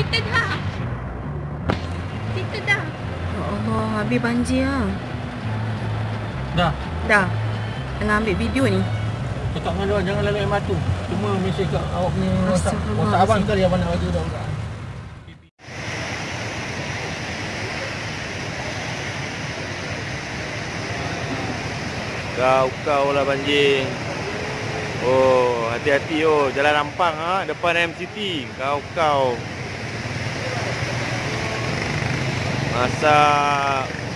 Kita dah. Kita dah. Ya Allah, habis banjir lah. Dah. Dah. Tengah ambil video ni. Cakap dengan dia jangan lalu air matu. Cuma mesej kat awak punya WhatsApp. WhatsApp abang sekali abang nak bagi dah. Kau-kau lah banjir. Oh, hati-hati oh. Jalan Ampang ha, depan MCT. Kau-kau. 朝。